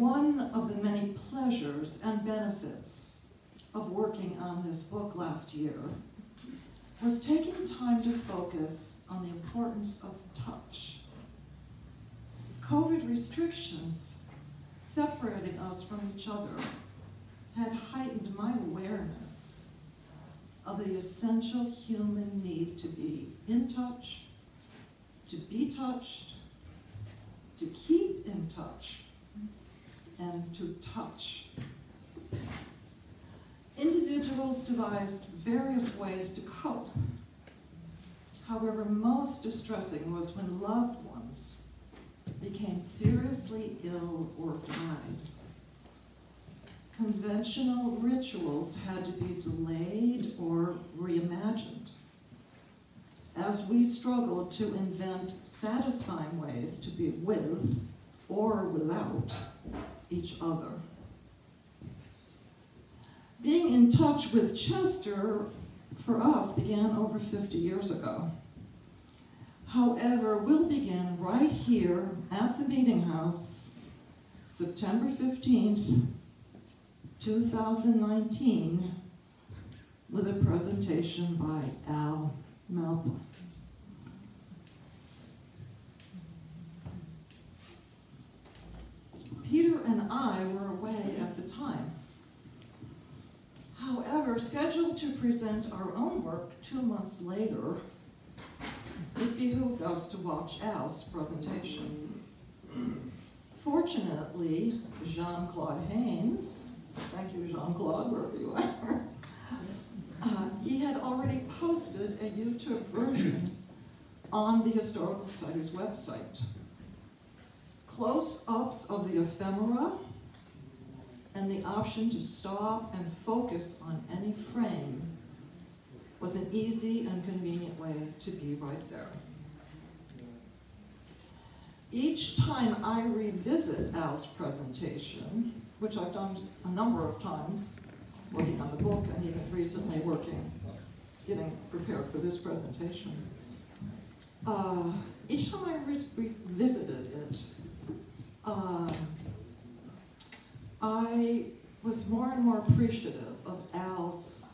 One of the many pleasures and benefits of working on this book last year was taking time to focus on the importance of touch. COVID restrictions separating us from each other had heightened my awareness of the essential human need to be in touch, to be touched, to keep in touch, and to touch. Individuals devised various ways to cope. However, most distressing was when loved ones became seriously ill or died. Conventional rituals had to be delayed or reimagined as we struggled to invent satisfying ways to be with or without each other. Being in touch with Chester for us began over 50 years ago. However, we'll begin right here at the Meeting House, September 15th, 2019, with a presentation by Al Malpa. Peter and I were away at the time. However, scheduled to present our own work two months later, it behooved us to watch Al's presentation. Fortunately, Jean-Claude Haynes, thank you Jean-Claude, wherever you are, uh, he had already posted a YouTube version on the Historical Society's website. Close-ups of the ephemera and the option to stop and focus on any frame was an easy and convenient way to be right there. Each time I revisit Al's presentation, which I've done a number of times, working on the book and even recently working, getting prepared for this presentation, uh, each time I revisited it, uh, I was more and more appreciative of Al's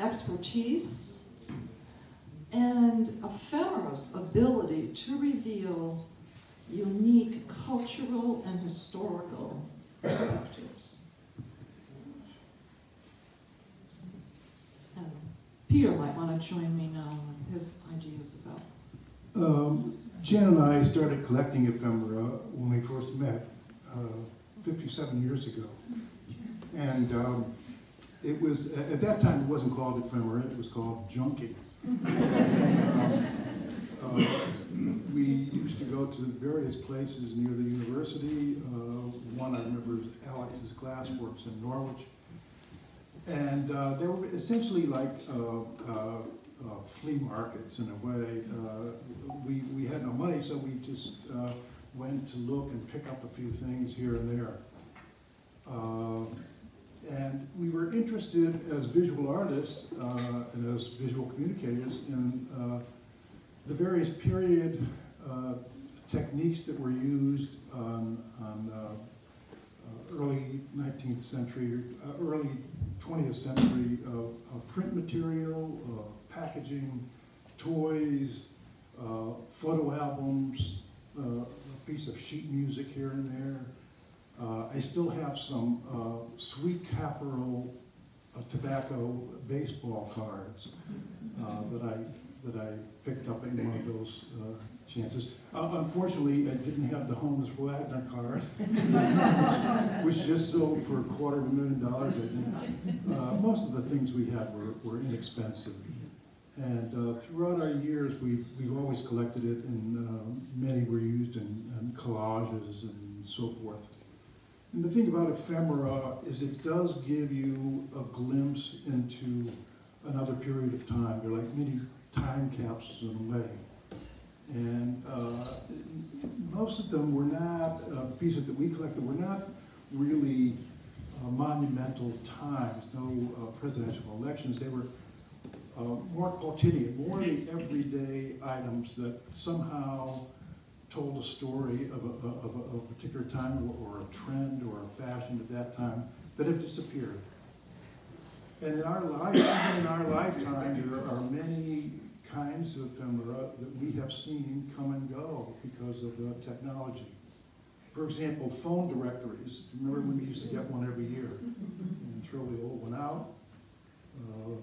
expertise and ephemera's ability to reveal unique cultural and historical perspectives. And Peter might want to join me now with his ideas about. Um, Jan and I started collecting ephemera when we first met uh, 57 years ago. And um, it was, at that time, it wasn't called ephemera, it was called junking. um, uh, we used to go to various places near the university. Uh, one I remember is Alex's Glassworks in Norwich. And uh, they were essentially like uh, uh, flea markets in a way. we, we had no money, so we just went to look and pick up a few things here and there. And we were interested as visual artists uh, and as visual communicators in uh, the various period uh, techniques that were used on, on uh, uh, early 19th century, uh, early 20th century print material, packaging, toys, photo albums, a piece of sheet music here and there, uh, I still have some uh, sweet caporal uh, tobacco baseball cards uh, that I that I picked up in one of those uh, chances. Uh, unfortunately, I didn't have the Honus Wagner card, which, which, just sold for a quarter of a million dollars. I think most of the things we had were, were inexpensive. And throughout our years, we've, we've always collected it, and many were used in, in collages and so forth. And the thing about ephemera is it does give you a glimpse into another period of time. They're like mini time capsules in a way. And uh, most of them were not uh, pieces that we collected were not really uh, monumental times, no uh, presidential elections. They were uh, more quotidian, more the everyday items that somehow told a story of a, of a, of a particular time or, or a trend or a fashion at that time that have disappeared. And in our life, even in our lifetime, there are many kinds of ephemera that we have seen come and go because of the technology. For example, phone directories. Remember when we used to get one every year and throw the old one out? Uh,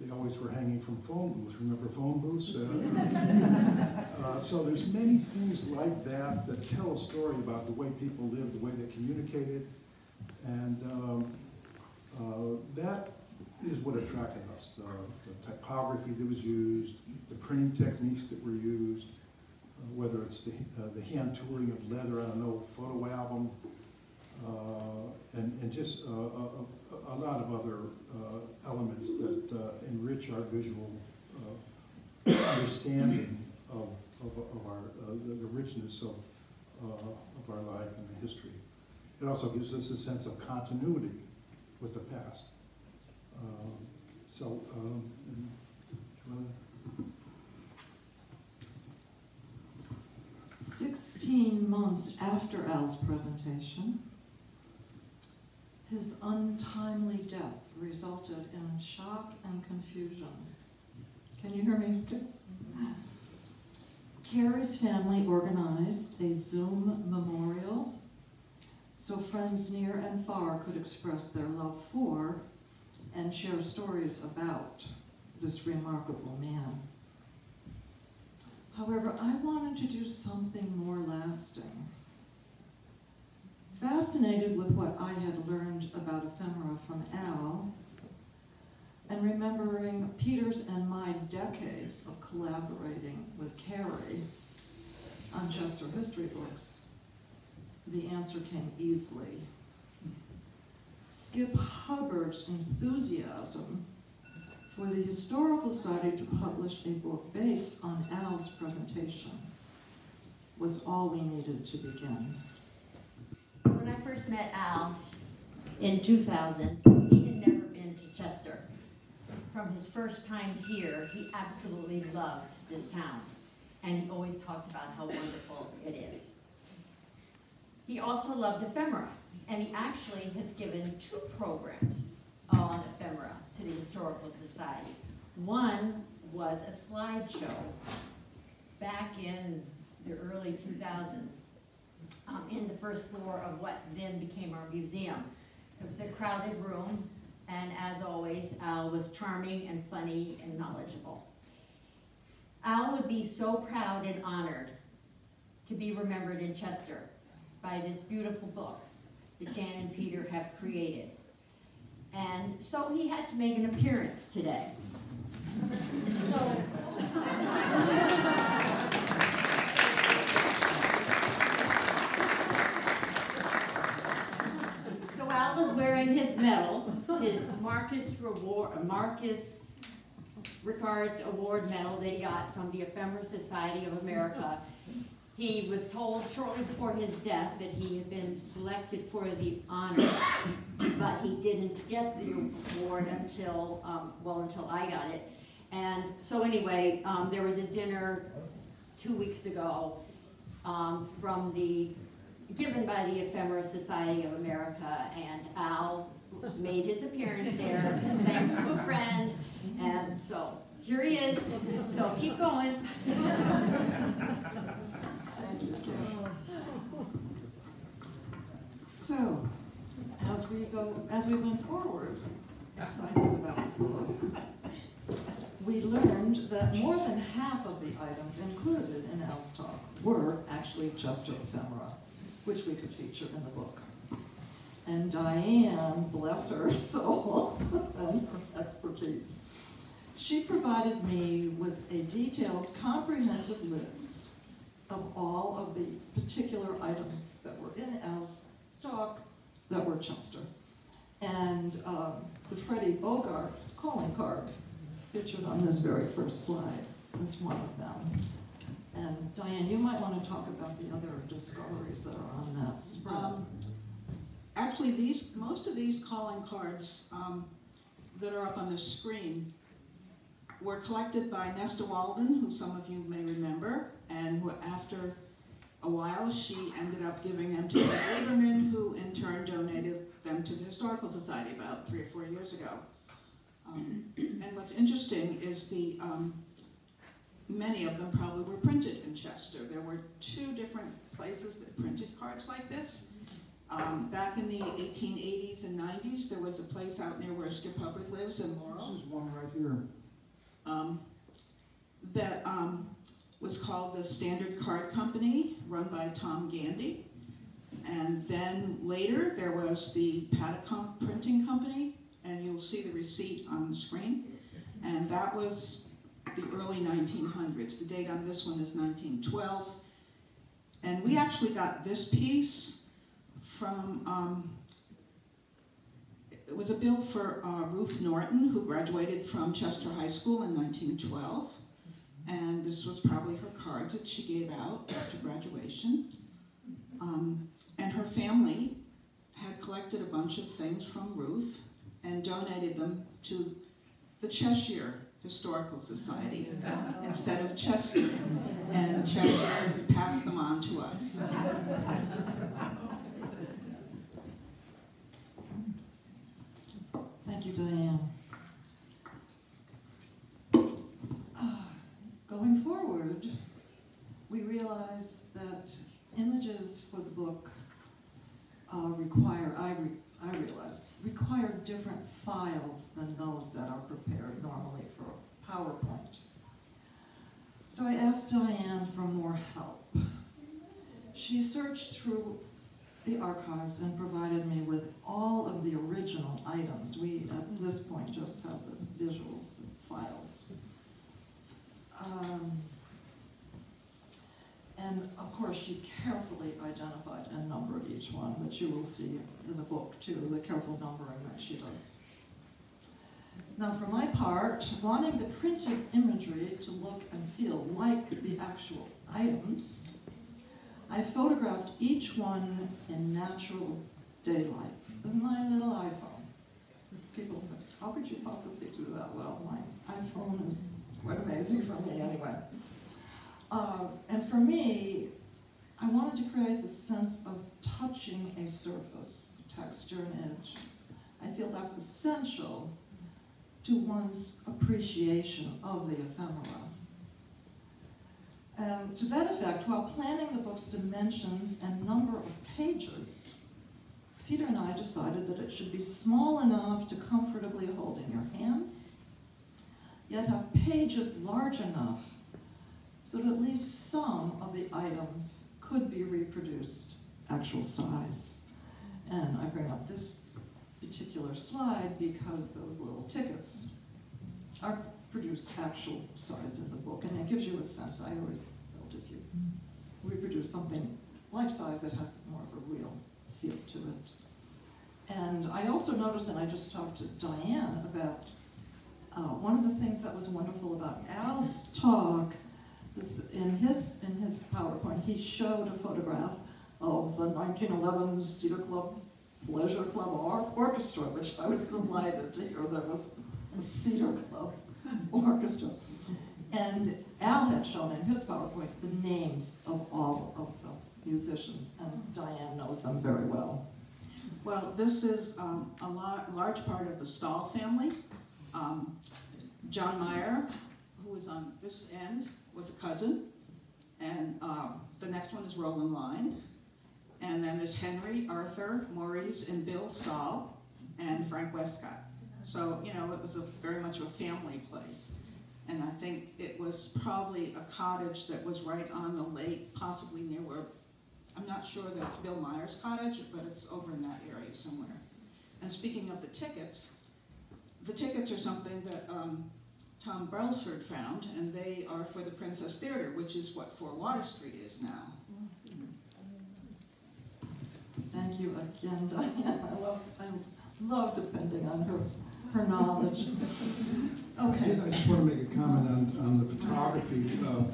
They always were hanging from phone booths. Remember phone booths? Uh, uh, So there's many things like that that tell a story about the way people lived, the way they communicated. And um, uh, that is what attracted us, the the typography that was used, the printing techniques that were used, uh, whether it's the, uh, the hand tooling of leather on an old photo album, and, and just uh, a, a, lot of other uh, elements that uh, enrich our visual uh, understanding of, of, of our, uh, the the richness of, uh, of our life and the history. It also gives us a sense of continuity with the past. Um, So, um, 16 months after Al's presentation, his untimely death resulted in shock and confusion. Can you hear me? Cary's family organized a Zoom memorial so friends near and far could express their love for and share stories about this remarkable man. However, I wanted to do something more lasting. Fascinated with what I had learned about ephemera from Al, and remembering Peter's and my decades of collaborating with Cary on Chester history books, the answer came easily. Skip Hubbard's enthusiasm for the Historical Society to publish a book based on Al's presentation was all we needed to begin. When I first met Al in 2000, he had never been to Chester. From his first time here, he absolutely loved this town, and he always talked about how wonderful it is. He also loved ephemera, and he actually has given two programs on ephemera to the Historical Society. One was a slideshow back in the early 2000s um, in the first floor of what then became our museum. It was a crowded room, and as always, Al was charming and funny and knowledgeable. Al would be so proud and honored to be remembered in Chester by this beautiful book that Jan and Peter have created. And so he had to make an appearance today. So, wearing his medal, his Marcus Reward, Maurice Rickards Award medal that he got from the Ephemera Society of America. He was told shortly before his death that he had been selected for the honor, but he didn't get the award until, um, well, until I got it. And so anyway, um, there was a dinner two weeks ago, um, from the given by the Ephemera Society of America, and Al made his appearance there, thanks to a friend, and so, here he is, so keep going. So, as we go, as we went forward, excited about the book, we learned that more than half of the items included in Al's talk were actually just ephemera, which we could feature in the book. And Diane, bless her soul, and her expertise, she provided me with a detailed, comprehensive list of all of the particular items that were in Al's talk that were Chester. And um, the Freddie Bogart calling card pictured on this very first slide was one of them. And Diane, you might want to talk about the other discoveries that are on that spread. Um, Actually, these, most of these calling cards um, that are up on the screen were collected by Nesta Walden, who some of you may remember, and who after a while, she ended up giving them to Ed Lieberman, who in turn donated them to the Historical Society about three or four years ago. Um, and what's interesting is the, um, many of them probably were printed in Chester. There were two different places that printed cards like this. Um, back in the 1880s and 90s, there was a place out near where Skip Hubbard lives in Laurel This is one right here. um, that um, was called the Standard Card Company, run by Tom Gandy. And then later, there was the Pattaconk Printing Company, and you'll see the receipt on the screen. And that was the early 1900s. The date on this one is 1912. And we actually got this piece from, um, it was a bill for uh, Ruth Norton, who graduated from Chester High School in 1912. And this was probably her cards that she gave out after graduation. Um, and her family had collected a bunch of things from Ruth and donated them to the Cheshire Historical Society instead of Chester. And Cheshire passed them on to us. Thank you, Diane. Ah, Going forward, we realize that images for the book uh, require, I, re- I realize, require different files than those that are prepared normally for PowerPoint. So I asked Diane for more help. She searched through the archives and provided me with all of the original items. We, at this point, just have the visuals, the files. Um, and of course, she carefully identified a number of each one, which you will see in the book too, the careful numbering that she does. Now, for my part, wanting the printed imagery to look and feel like the actual items, I photographed each one in natural daylight with my little iPhone. People think, how could you possibly do that? Well, my iPhone is quite amazing for me anyway. Uh, and for me, I wanted to create the sense of touching a surface, texture and edge. I feel that's essential to one's appreciation of the ephemera. And to that effect, while planning the book's dimensions and number of pages, Peter and I decided that it should be small enough to comfortably hold in your hands, yet have pages large enough so that at least some of the items could be reproduced actual size. And I bring up this particular slide because those little tickets are produced actual size in the book, and it gives you a sense. I always felt if you reproduce something life size, it has more of a real feel to it. And I also noticed, and I just talked to Diane about uh, one of the things that was wonderful about Al's talk is in his in his PowerPoint, he showed a photograph of the 1911 Cedar Club Pleasure Club Orchestra, which I was delighted to hear there was a Cedar Club orchestra. And Al had shown in his PowerPoint the names of all of the musicians, and Diane knows them very well. Well, this is um, a lar- large part of the Stahl family. Um, John Meyer, who is on this end, was a cousin. And um, the next one is Roland Line. And then there's Henry, Arthur, Maurice, and Bill Stahl, and Frank Westcott. So, you know, it was a, very much a family place. And I think it was probably a cottage that was right on the lake, possibly near where, I'm not sure that it's Bill Meyer's cottage, but it's over in that area somewhere. And speaking of the tickets, the tickets are something that um, Tom Brailsford found, and they are for the Princess Theater, which is what Four Water Street is now. Thank you again, Diane. I love, I love depending on her, her knowledge. Okay. I just want to make a comment on, on the photography. Uh,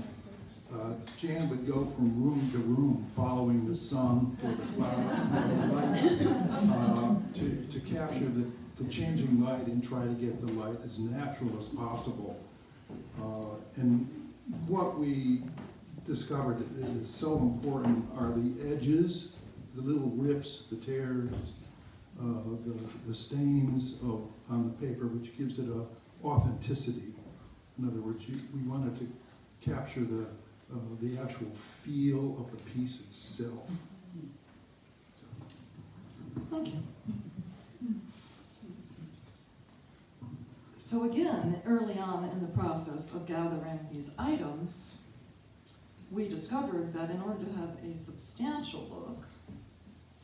uh, Jan would go from room to room, following the sun or the uh, to, to capture the, the changing light and try to get the light as natural as possible. Uh, And what we discovered is so important are the edges, the little rips, the tears, uh, the, the stains of, on the paper, which gives it a authenticity. In other words, you, we wanted to capture the, uh, the actual feel of the piece itself. Thank you. So again, early on in the process of gathering these items, we discovered that in order to have a substantial book,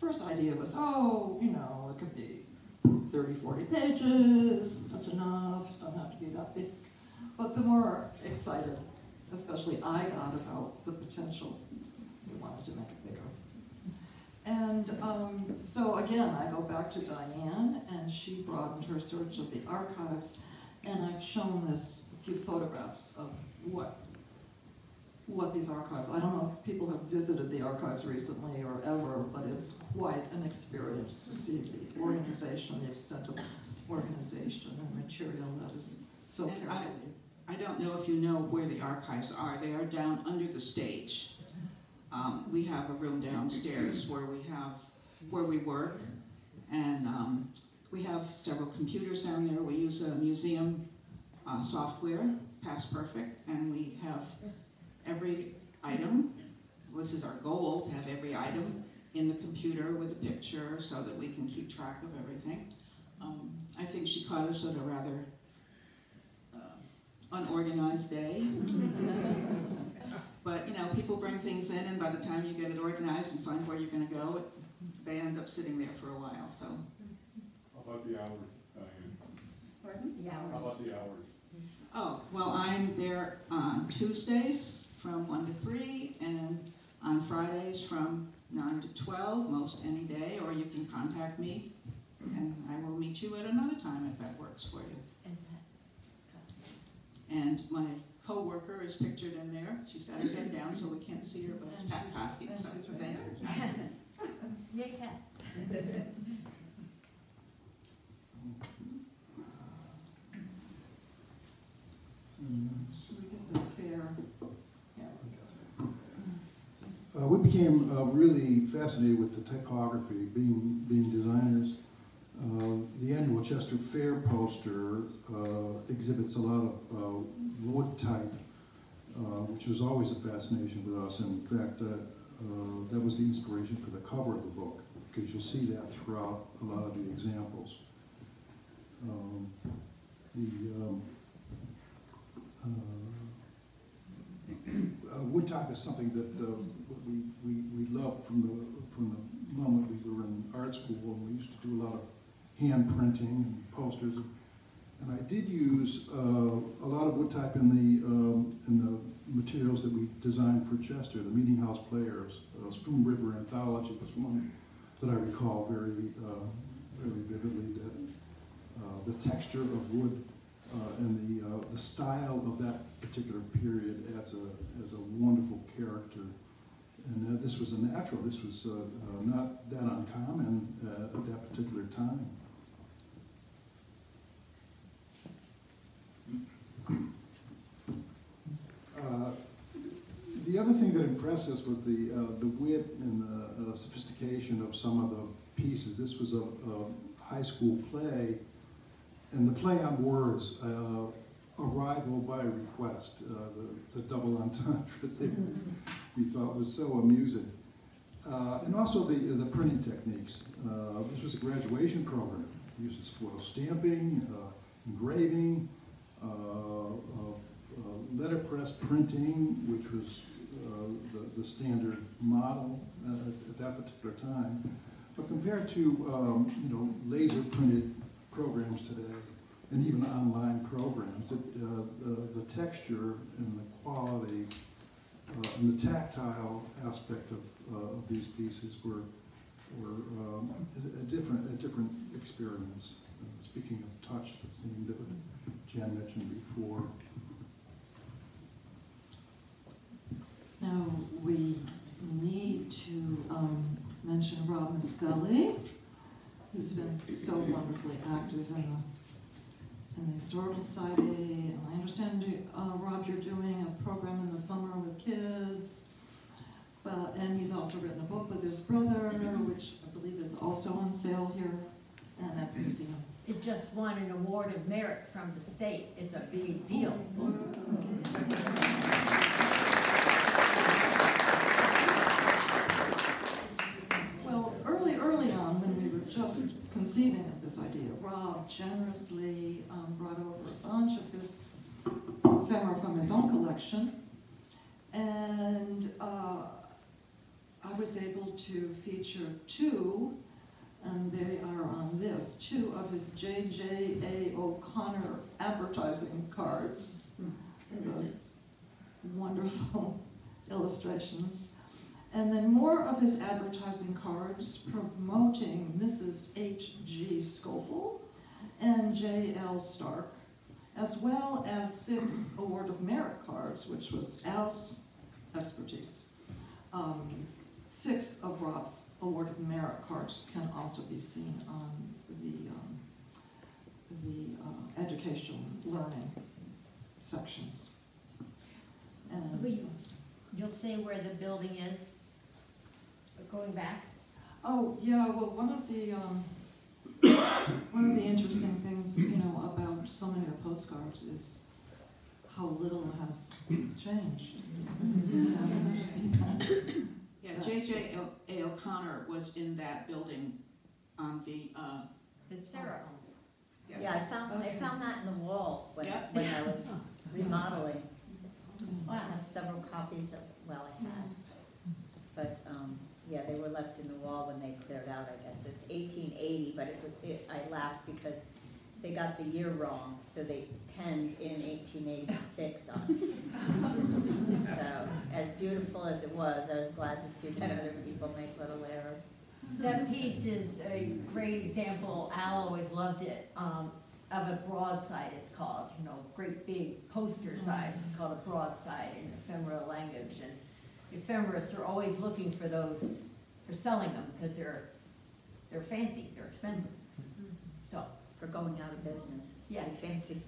first idea was, oh, you know, it could be 30, 40 pages, that's enough, doesn't have to be that big. But the more excited, especially I got about the potential, we wanted to make it bigger. And um, so again, I go back to Diane, and she broadened her search of the archives, and I've shown this a few photographs of what what these archives. I don't know if people have visited the archives recently or ever, but it's quite an experience to see the organization, the extent of organization and material that is so And I- carefully. I don't know if you know where the archives are. They are down under the stage. Um, we have a room downstairs where we have, where we work. And, um, we have several computers down there. We use a museum, uh, software, Past Perfect, and we have every item. This is our goal, to have every item in the computer with a picture so that we can keep track of everything. Um, I think she caught us at a rather uh, unorganized day. But, you know, people bring things in and by the time you get it organized and find where you're gonna go, it- they end up sitting there for a while, so. How about the hours, Diane? Pardon? How about the hours? Oh, well, I'm there on Tuesdays from one to three and on Fridays from nine to twelve, most any day, or you can contact me and I will meet you at another time if that works for you. And my coworker is pictured in there. She's got her head down so we can't see her, but it's Pat Kosky, and so she's right there. Yay, Pat. Should we get the fair? Yeah. Uh, we became uh, really fascinated with the typography, being, being designers. Uh, the annual Chester Fair poster uh, exhibits a lot of uh, wood type, uh, which was always a fascination with us. And in fact, uh, that was the inspiration for the cover of the book, because you'll see that throughout a lot of the examples. Um, the um, uh, wood type is something that uh, we, we, we loved from the, from the moment we were in art school, and we used to do a lot of hand printing and posters. And I did use uh, a lot of wood type in the, um, in the materials that we designed for Chester, the Meeting House Players. Uh, Spoon River Anthology was one that I recall very, uh, very vividly, that uh, the texture of wood uh, and the, uh, the style of that particular period adds a, as a wonderful character. And uh, this was a natural, this was uh, uh, not that uncommon uh, at that particular time. Uh, The other thing that impressed us was the, the wit and the sophistication of some of the pieces. This was a, a high school play, and the play on words, arrival by request, uh, the, the double entendre that we thought was so amusing. Uh, and also the, the printing techniques. Uh, this was a graduation program. It uses foil stamping, uh, engraving, uh, uh, letterpress printing, which was the, the standard model at that particular time. But compared to um, you know laser printed programs today, and even online programs, uh, the, the texture and the quality uh, and the tactile aspect of, uh, of these pieces were were um, a different a different experience. Speaking of touch, the theme that Jan mentioned before. Now, we need to um, mention Rob Maselli, who's been so wonderfully active in the, and the Historical Society, and I understand, uh, Rob, you're doing a program in the summer with kids, but, and he's also written a book with his brother, which I believe is also on sale here and at the museum. It just won an award of merit from the state. It's a big deal. Oh, conceiving of this idea, Rob generously um, brought over a bunch of his ephemera from his own collection. And uh, I was able to feature two, and they are on this, two of his J.J.A. O'Connor advertising cards. Those wonderful illustrations. And then more of his advertising cards promoting Mrs. H.G. Schofield and J.L. Stark, as well as six Award of Merit cards, which was Al's expertise. Um, six of Rob's Award of Merit cards can also be seen on the, um, the uh, education learning sections. And, You'll say where the building is, going back? Oh, yeah, well, one of the, um, one of the interesting things, you know, about so many of the postcards is how little has changed. Yeah, I've seen that. Yeah, J.J. O- A. O'Connor was in that building on the, uh, It's Sarah. Yeah, I found, I found that in the wall when, Yep. when I was remodeling. I have several copies of, well, I had. But, um, yeah, they were left in the wall when they cleared out, I guess. It's eighteen eighty, but it was, it, I laughed because they got the year wrong, so they penned in eighteen eighty-six on it. So, as beautiful as it was, I was glad to see that other people make little errors. That piece is a great example, Al always loved it, um, of a broadside, it's called, you know, great big poster size, it's called a broadside in ephemera language, and ephemerists are always looking for those, for selling them, because they're, they're fancy, they're expensive. So, For going out of business. Yeah. Fancy.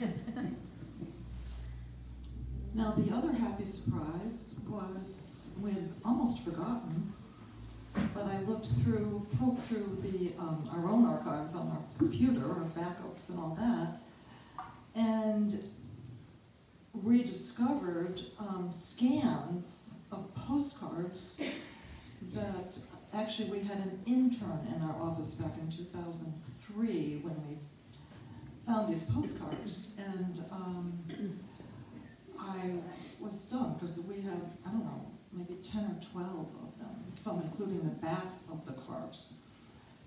Now, the other happy surprise was, we had almost forgotten, but I looked through, poked through the, um, our own archives on our computer, our backups and all that, and rediscovered, um, scans of postcards that, actually, we had an intern in our office back in two thousand three when we found these postcards, and, um, I was stunned, because we had, I don't know, maybe ten or twelve of them, some including the backs of the cards.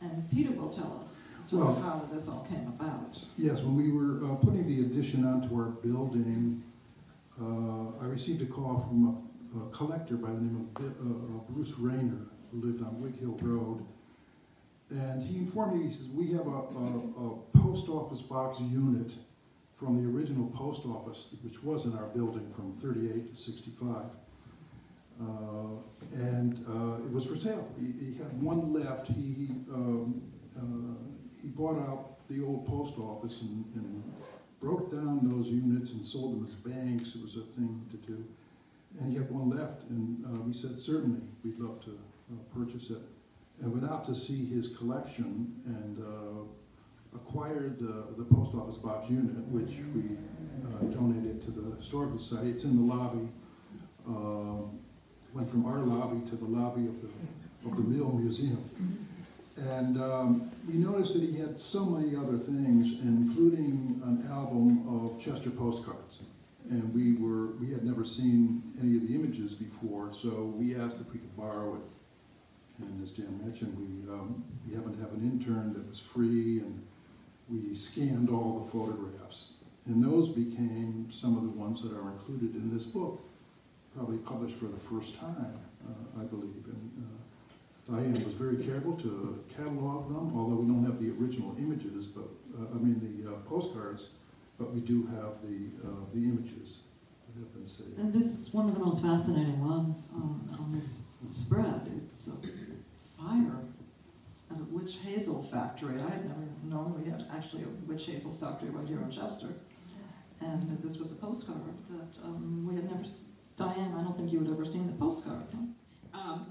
And Peter will tell us, Well- how this all came about. Yes, when we were uh, putting the addition onto our building, uh, I received a call from a- a collector by the name of uh, uh, Bruce Rayner, who lived on Wig Hill Road. And he informed me, he says, we have a, a, a post office box unit from the original post office, which was in our building from thirty-eight to sixty-five. Uh, And uh, it was for sale. He, he had one left. He, um, uh, he bought out the old post office and, and broke down those units and sold them as banks. It was a thing to do. And he had one left, and uh, we said, certainly, we'd love to uh, purchase it. And went out to see his collection and uh, acquired the, the post office box unit, which we uh, donated to the Historical Society. It's in the lobby. Um, Went from our lobby to the lobby of the, of the Mill Museum. And um, we noticed that he had so many other things, including an album of Chester postcards. And we were, we had never seen any of the images before, so we asked if we could borrow it. And as Jan mentioned, we, um, we happened to have an intern that was free, and we scanned all the photographs. And those became some of the ones that are included in this book, probably published for the first time, uh, I believe. And uh, Diane was very careful to catalog them, although we don't have the original images, but, uh, I mean, the uh, postcards, but we do have the, uh, the images that have been saved. And this is one of the most fascinating ones on, on this spread. It's a fire at a witch hazel factory. I had never known we had actually a witch hazel factory right here in Chester. And this was a postcard that um, we had never, s- Diane, I don't think you had ever seen the postcard, huh? um,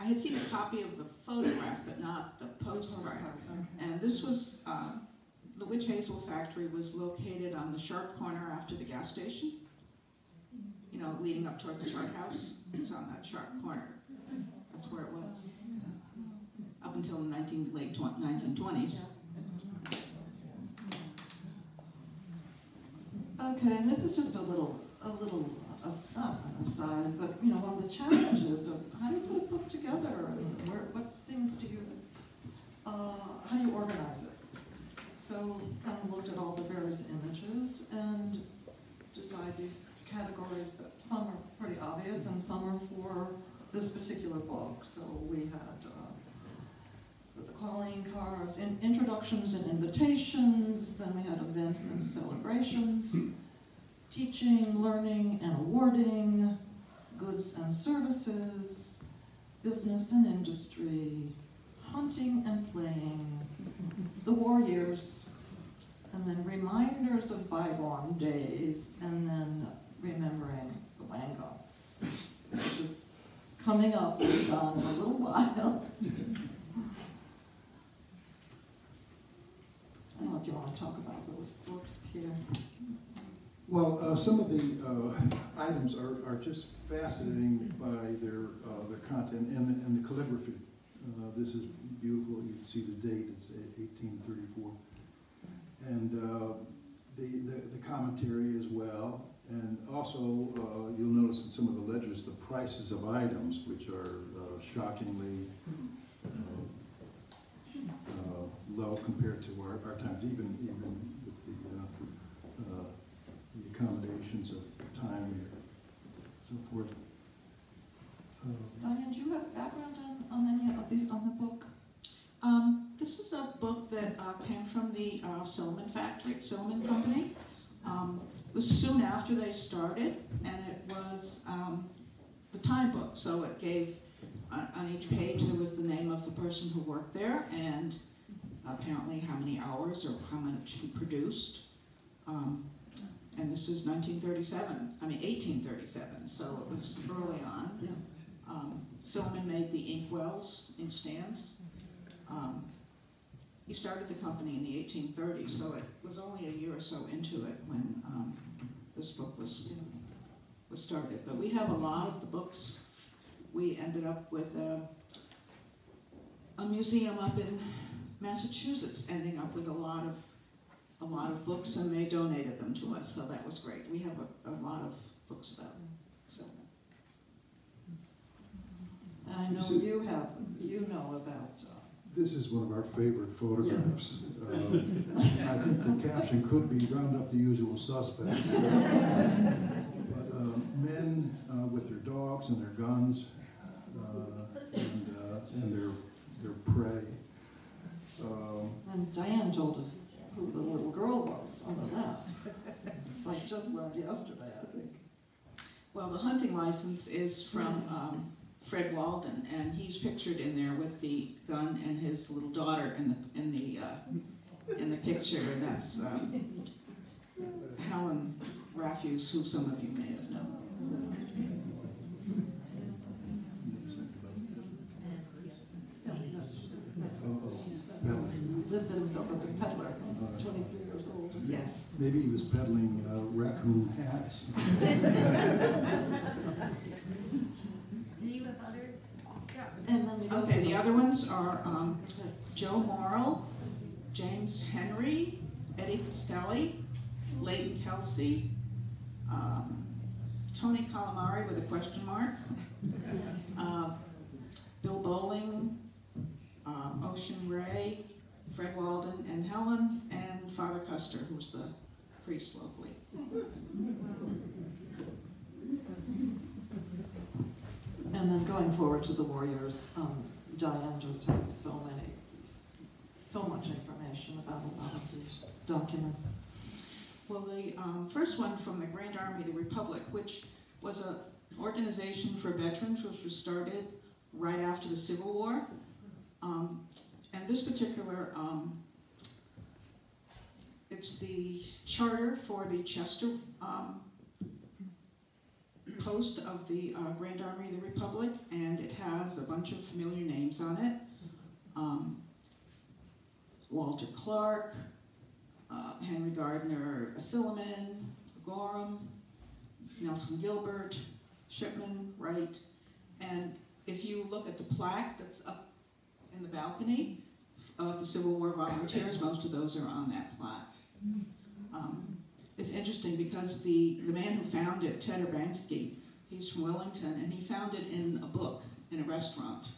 I had seen a copy of the photograph, but not the postcard. And this was, um, the Witch Hazel factory was located on the sharp corner after the gas station. You know, leading up toward the chart house, it's on that sharp corner. That's where it was. Up until the nineteen, late nineteen twenties. Okay, and this is just a little, a little, not aside, but, you know, one of the challenges of how do you put a book together? and Where, what things do you, uh, how do you organize it? So kind of looked at all the various images and decided these categories that some are pretty obvious and some are for this particular book. So we had, uh, the calling cards, in, introductions and invitations, then we had events and celebrations, teaching, learning and awarding, goods and services, business and industry, hunting and playing, the war years, and then reminders of bygone days, and then remembering the Wangunks, which is coming up in a little while. I don't know if you want to talk about those books, Peter. Well, uh, some of the uh, items are, are just fascinating by their, uh, their content and the, and the calligraphy. Uh, This is beautiful, you can see the date, it's eighteen thirty-four. And uh, the, the the commentary as well. And also, uh, you'll notice in some of the ledgers, the prices of items, which are shockingly low compared to our, our times, even, even with the, uh, uh, the accommodations of time and so forth. Uh, Diane, do you have background on, on any of these, on the book? Um, this is a book that uh, came from the uh, Silliman factory, Silliman Company. Um, it was soon after they started, and it was um, the time book. So it gave on, on each page there was the name of the person who worked there, and apparently how many hours or how much he produced. Um, and this is 1937. I mean 1837. So it was early on. Yeah. Um, Silliman made the inkwells, inkstands. Um, he started the company in the 1830s, so it was only a year or so into it when um, this book was was started. But we have a lot of the books. We ended up with a, a museum up in Massachusetts, ending up with a lot of a lot of books, and they donated them to us, so that was great. We have a, a lot of books about Silliman. And I know you have, you know about, uh, This is one of our favorite photographs. Um, I think the caption could be round up the usual suspects. But, uh, Men uh, with their dogs and their guns uh, and, uh, and their, their prey. Um, and Diane told us who the little girl was on the map. So I just learned yesterday, I think. Well, the hunting license is from um, Fred Walden, and he's pictured in there with the gun and his little daughter in the in the uh, in the picture, and that's um, Helen Rafuse, who some of you may have known. uh, Listed himself as a peddler, twenty-three years old. Yes. Maybe he was peddling uh, raccoon hats. Do you have other? And then we go. Okay, the other ones are um, Joe Morrill, James Henry, Eddie Costelli, Leighton Kelsey, um, Tony Calamari with a question mark, uh, Bill Bowling, um, Ocean Ray, Fred Walden, and Helen, and Father Custer, who's the priest locally. And then going forward to the Warriors, um, Diane just had so many, so much information about a lot of these documents. Well, the um, first one from the Grand Army of the Republic, which was an organization for veterans, which was started right after the Civil War. Um, and this particular, um, it's the charter for the Chester um, post of the uh, Grand Army of the Republic, and it has a bunch of familiar names on it. Um, Walter Clark, uh, Henry Gardner Silliman, Gorham, Nelson Gilbert, Shipman, Wright. And if you look at the plaque that's up in the balcony of the Civil War volunteers, most of those are on that plaque. Um, it's interesting because the, the man who found it, Ted Urbanski, he's from Wellington, and he found it in a book in a restaurant.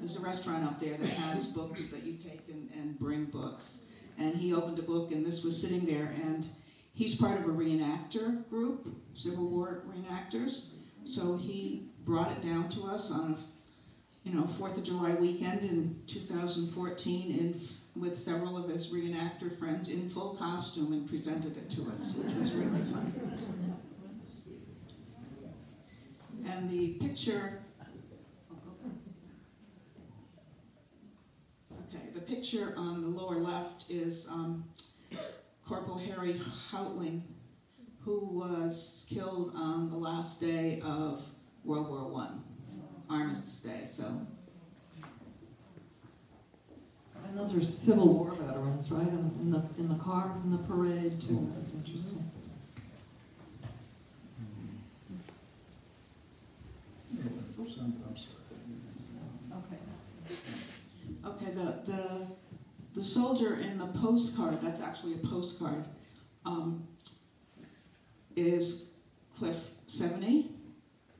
There's a restaurant up there that has books that you take and, and bring books. And he opened a book, and this was sitting there, and he's part of a reenactor group, Civil War reenactors. So he brought it down to us on a, you know, Fourth of July weekend in 2014, in with several of his reenactor friends in full costume, and presented it to us, which was really fun. And the picture Okay, the picture on the lower left is um, Corporal Harry Houtling, who was killed on the last day of World War One, Armistice Day. So, And those are Civil War veterans, right, in, the, in the car, in the parade too, that's interesting. Okay. okay, the the the soldier in the postcard. That's actually a postcard. Um, is Cliff Seventy,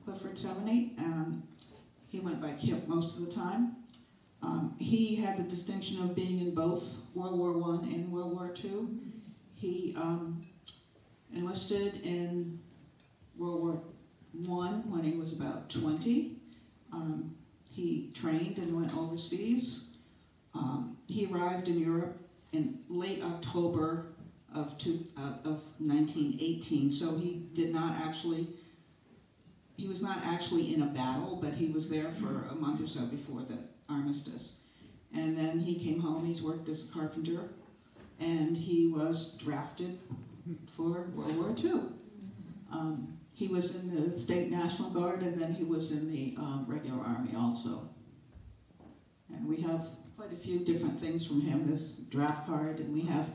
Clifford Seventy, and he went by Kip most of the time. Um, he had the distinction of being in both World War One and World War Two. He um, enlisted in World War One when he was about twenty. Um, he trained and went overseas. Um, he arrived in Europe in late October of, two, uh, of 1918, so he did not actually, he was not actually in a battle, but he was there for a month or so before the armistice. And then he came home, he's worked as a carpenter, and he was drafted for World War II. Um, he was in the State National Guard, and then he was in the um, regular army also. And we have quite a few different things from him, this draft card, and we have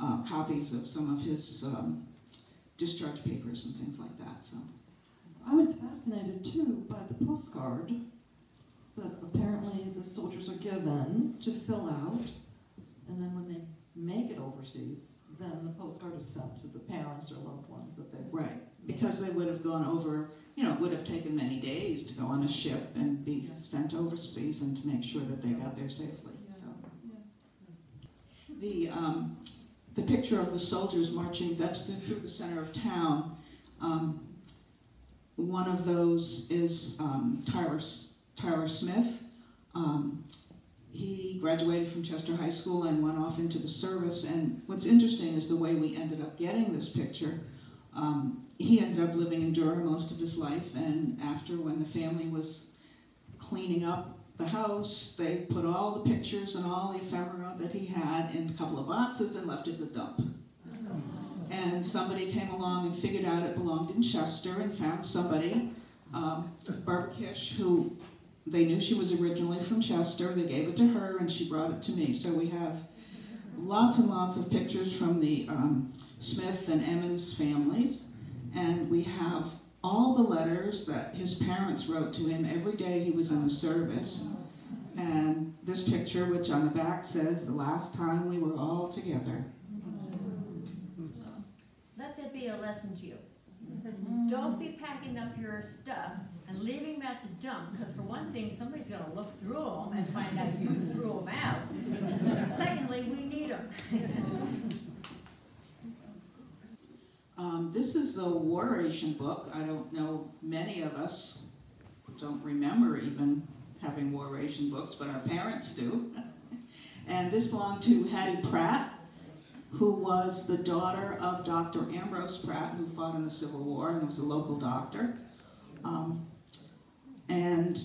uh, copies of some of his um, discharge papers and things like that. So, I was fascinated too by the postcard that apparently the soldiers are given to fill out, and then when they make it overseas, then the postcard is sent to the parents or loved ones that they. right, because they would have gone over, you know, it would have taken many days to go on a ship and be sent overseas and to make sure that they got there safely. So. The, um, the picture of the soldiers marching, that's the, through the center of town. Um, one of those is um, Tyler Smith. Um, he graduated from Chester High School and went off into the service. And what's interesting is the way we ended up getting this picture. Um, he ended up living in Durham most of his life, and after when the family was cleaning up the house, they put all the pictures and all the ephemera that he had in a couple of boxes and left it at the dump. And somebody came along and figured out it belonged in Chester and found somebody, um, Barbara Kish, who they knew she was originally from Chester. They gave it to her and she brought it to me. So we have lots and lots of pictures from the um, Smith and Emmons families. And we have all the letters that his parents wrote to him every day he was in the service. And this picture, which on the back says, the last time we were all together. Let that be a lesson to you. Don't be packing up your stuff and leaving them at the dump, because for one thing, somebody's gonna look through them and find out you threw them out. Secondly, we need them. Um, this is a War Ration book. I don't know, many of us don't remember even having War Ration books, but our parents do. and this belonged to Hattie Pratt, who was the daughter of Dr. Ambrose Pratt, who fought in the Civil War and was a local doctor. Um, and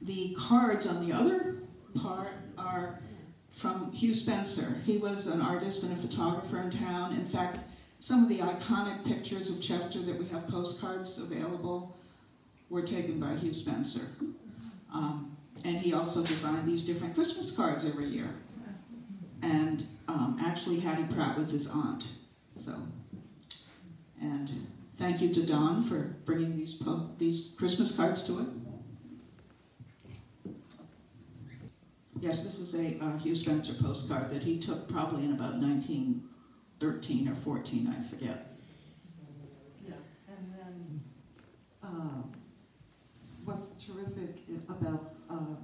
the cards on the other part are from Hugh Spencer. He was an artist and a photographer in town. In fact, some of the iconic pictures of Chester that we have postcards available were taken by Hugh Spencer. Um, and he also designed these different Christmas cards every year. And um, actually, Hattie Pratt was his aunt. So, and thank you to Don for bringing these these Christmas cards to us. Yes, this is a uh, Hugh Spencer postcard that he took probably in about 1913 or 14, I forget. Yeah, and then, um, what's terrific about, um,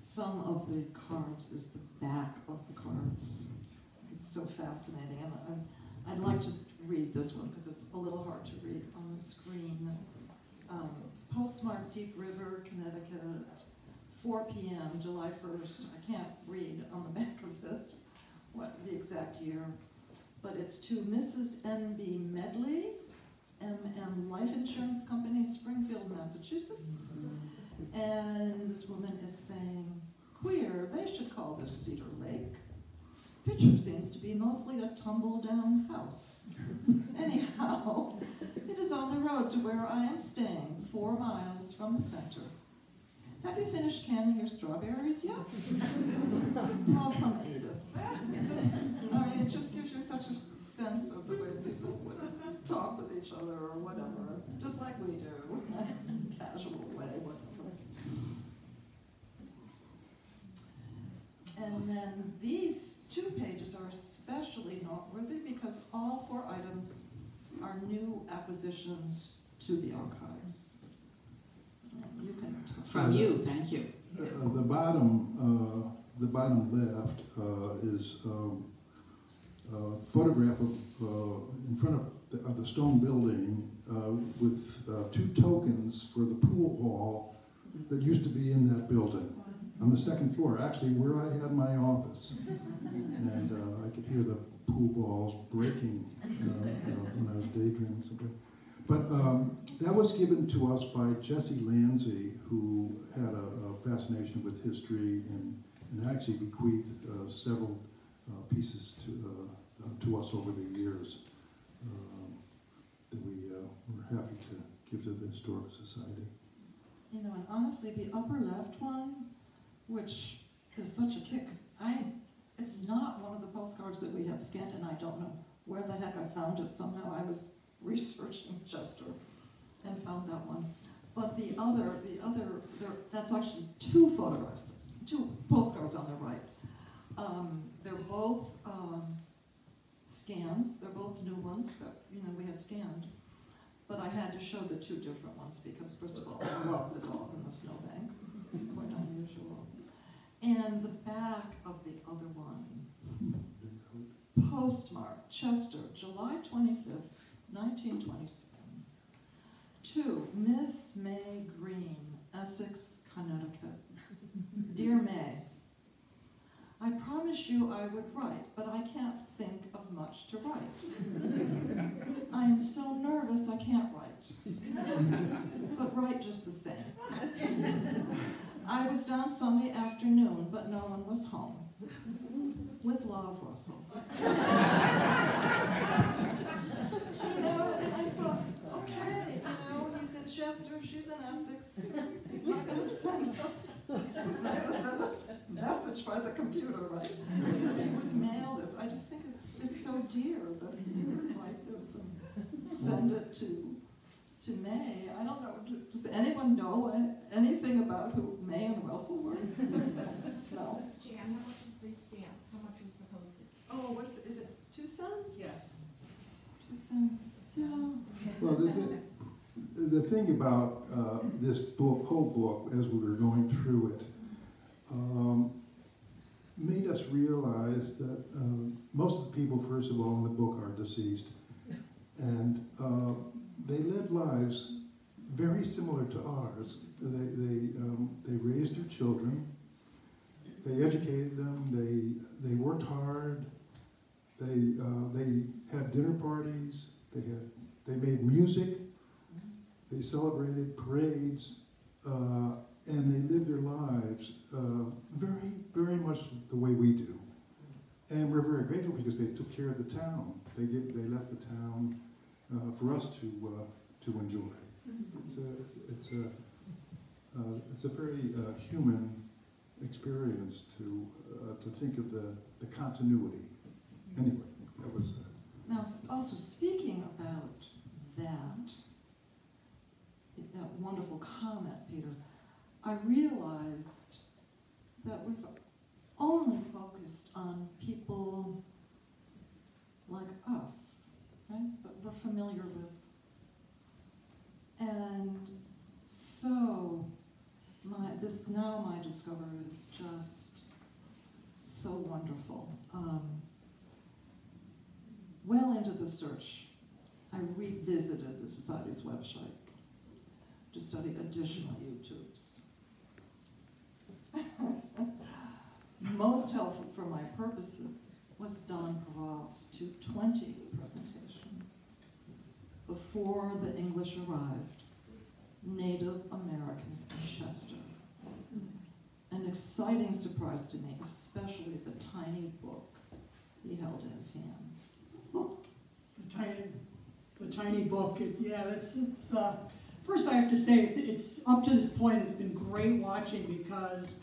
some of the cards is the back of the cards. It's so fascinating, and I'd like to read this one, because it's a little hard to read on the screen. Um, it's postmarked Deep River, Connecticut, four P M, July first, I can't read on the back of it, what, the exact year. But it's to Mrs. N B Medley, MM Life Insurance Company, Springfield, Massachusetts. And this woman is saying, queer, they should call this Cedar Lake. Picture seems to be mostly a tumble-down house. Anyhow, it is on the road to where I am staying, four miles from the center. Have you finished canning your strawberries yet? Love from Edith. I mean, it just gives you such a sense of the way people would talk with each other or whatever, just like we do, casual way, whatever. And then these two pages especially noteworthy because all four items are new acquisitions to the archives. You can. From you, thank you. Uh, The bottom, uh, the bottom left uh, is um, a photograph of, uh, in front of the, of the stone building uh, with uh, two tokens for the pool hall that used to be in that building, on the second floor, actually where I had my office. And uh, I could hear the pool balls breaking uh, when I was daydreaming. But um, that was given to us by Jesse Lanzi, who had a, a fascination with history and, and actually bequeathed uh, several uh, pieces to, uh, uh, to us over the years um, that we were happy to give to the Historical Society. You know, and honestly, the upper left one, which is such a kick, I, it's not one of the postcards that we had scanned, and I don't know where the heck I found it. Somehow I was researching Chester and found that one. But the other, the other, there, that's actually two photographs, two postcards on the right. Um, they're both, um, scans, they're both new ones that, you know, we had scanned. But I had to show the two different ones because first of all, I love the dog in the snowbank. It's quite unusual. And the back of the other one, postmark Chester, July twenty-fifth, nineteen twenty-seven. To Miss May Green, Essex, Connecticut. Dear May, I promise you I would write, but I can't think of much to write. I am so nervous I can't write, but write just the same. I was down Sunday afternoon, but no one was home. With love, Russell. You know, and I thought, okay, you know, he's in Chester, she's in Essex. He's not not gonna send a message by the computer, right? He would mail this. I just think it's, it's so dear that he would write this and send it to, to May. I don't know, does anyone know anything about who May and Russell were? No? Jan, how much is the stamp? How much is the postage? Oh, what's, is it two cents? Yes. Two cents, yeah. Well, the, thi- the thing about uh, this book, whole book, as we were going through it, um, made us realize that uh, most of the people, first of all, in the book are deceased. And uh, they led lives very similar to ours. They, they, um, they raised their children, they educated them, they, they worked hard, they, uh, they had dinner parties, they had they made music, they celebrated parades, uh, and they lived their lives uh, very, very much the way we do. And we're very grateful because they took care of the town. They get, they left the town uh, for us to uh, to enjoy. It's a it's a uh, it's a very uh, human experience to uh, to think of the, the continuity. Anyway, that was, uh, Now, also speaking about that, that wonderful comment, Peter, I realized that we've only focused on people like us, right, that we're familiar with. And so, my, this now my discovery is just so wonderful. Um, well into the search, I revisited the Society's website to study additional YouTubes. Most helpful for my purposes was Don Perreault's 220 presentation. Before the English arrived, Native Americans in Chester. An exciting surprise to me, especially the tiny book he held in his hands. The tiny, the tiny book, it- yeah, it's, it's, uh, first I have to say, it's, it's, up to this point, it's been great watching because,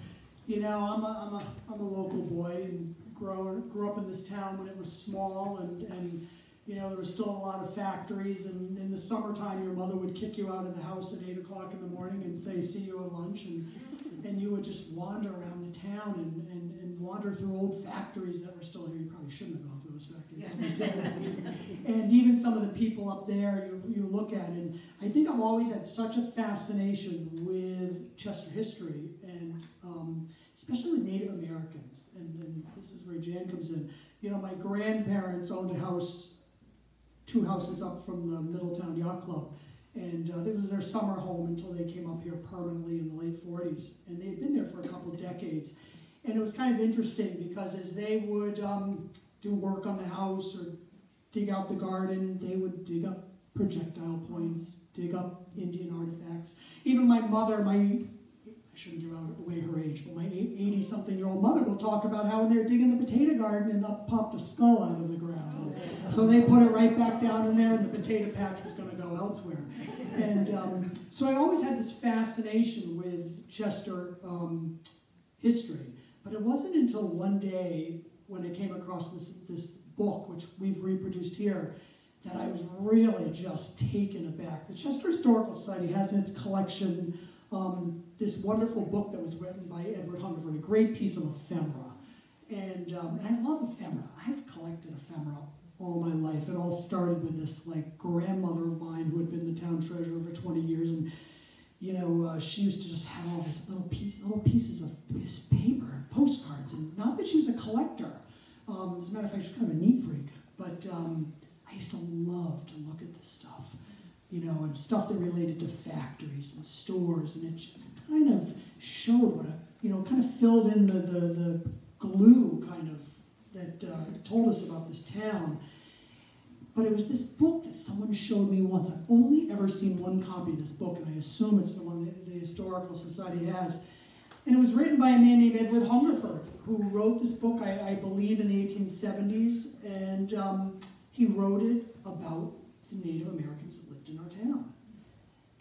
you know, I'm a, I'm a, I'm a local boy and grew, grew up in this town when it was small and, and, you know, there was still a lot of factories and in the summertime, your mother would kick you out of the house at eight o'clock in the morning and say, see you at lunch and, and you would just wander around the town and, and, and wander through old factories that were still here. You probably shouldn't have gone through those factories. and even some of the people up there you, you look at. And I think I've always had such a fascination with Chester history and um, especially with Native Americans. And, and this is where Jan comes in. You know, my grandparents owned a house, two houses up from the Middletown Yacht Club. And uh, it was their summer home until they came up here permanently in the late 40s. And they had been there for a couple decades. And it was kind of interesting because as they would um, do work on the house or dig out the garden, they would dig up projectile points, dig up Indian artifacts. Even my mother, my, I shouldn't give away her age, but my 80 something year old mother will talk about how when they were digging the potato garden and up popped a skull out of the ground. So they put it right back down in there and the potato patch was going to go elsewhere. And um, so I always had this fascination with Chester um, history. But it wasn't until one day when I came across this, this book, which we've reproduced here, that I was really just taken aback. The Chester Historical Society has in its collection um, this wonderful book that was written by Edward Hungerford, a great piece of ephemera. And, um, and I love ephemera. I've collected ephemera all my life. It all started with this like grandmother of mine who had been the town treasurer for 20 years, and you know uh, she used to just have all these little piece, little pieces of paper and postcards, and not that she was a collector. Um, as a matter of fact, she's kind of a neat freak. But um, I used to love to look at this stuff, you know, and stuff that related to factories and stores, and it just kind of showed what a, you know, kind of filled in the the, the glue kind of that uh, told us about this town. But it was this book that someone showed me once. I've only ever seen one copy of this book, and I assume it's the one that the Historical Society has. And it was written by a man named Edward Hungerford, who wrote this book, I, I believe, in the 1870s. And um, he wrote it about the Native Americans that lived in our town.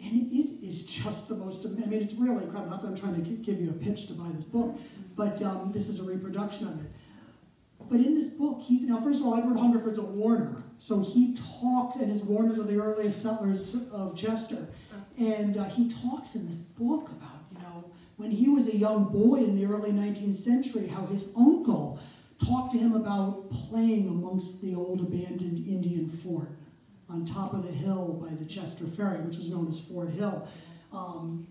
And it is just the most, I mean, it's really incredible. Not that I'm trying to give you a pitch to buy this book, but um, this is a reproduction of it. But in this book, he's now first of all, Edward Hungerford's a Warner, so he talked, and his Warners are the earliest settlers of Chester, and uh, he talks in this book about you know when he was a young boy in the early 19th century, how his uncle talked to him about playing amongst the old abandoned Indian fort on top of the hill by the Chester Ferry, which was known as Fort Hill. Um,